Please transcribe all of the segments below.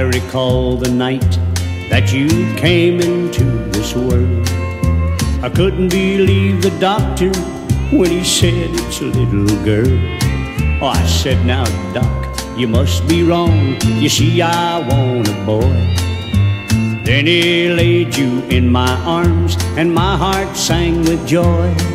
recall the night that you came into this world. I couldn't believe the doctor when he said it's a little girl. Oh, I said, now, Doc, you must be wrong. You see, I want a boy. Then he laid you in my arms, and my heart sang with joy.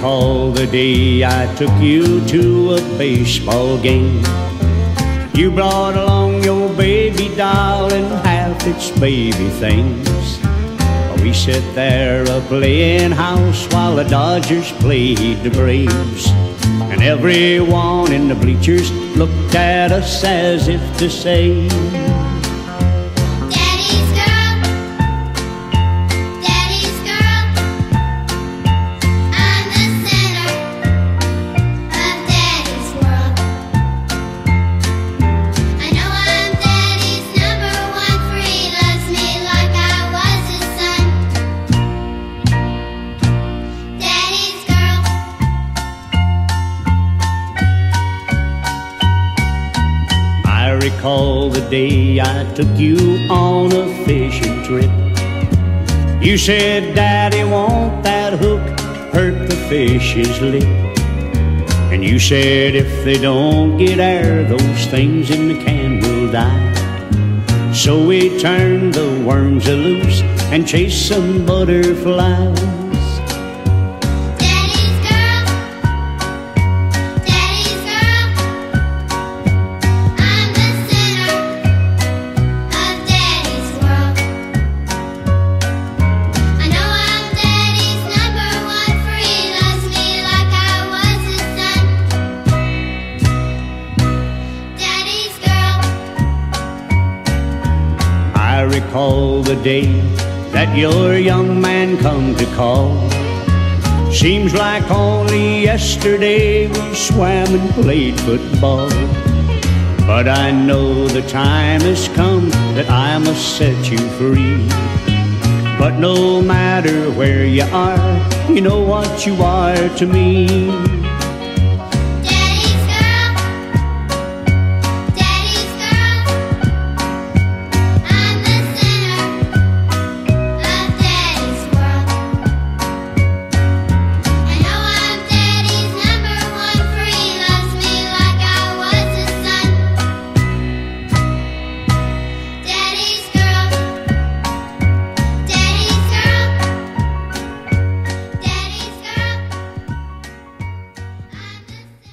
Recall the day I took you to a baseball game. You brought along your baby doll and half its baby things. We sat there a playing house while the Dodgers played the Braves. And everyone in the bleachers looked at us as if to say, recall the day I took you on a fishing trip. You said, Daddy, won't that hook hurt the fish's lip? And you said, if they don't get air, those things in the can will die. So we turned the worms loose and chased some butterflies. Recall the day that your young man come to call. Seems like only yesterday we swam and played football. But I know the time has come that I must set you free. But no matter where you are, you know what you are to me.